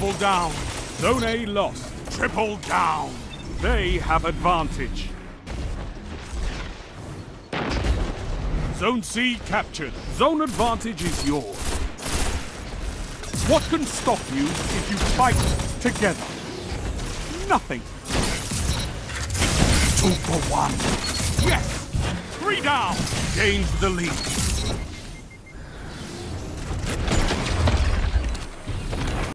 Double down. Zone A lost. Triple down. They have advantage. Zone C captured. Zone advantage is yours. What can stop you if you fight together? Nothing. Two for one. Yes! Three down! Gains the lead.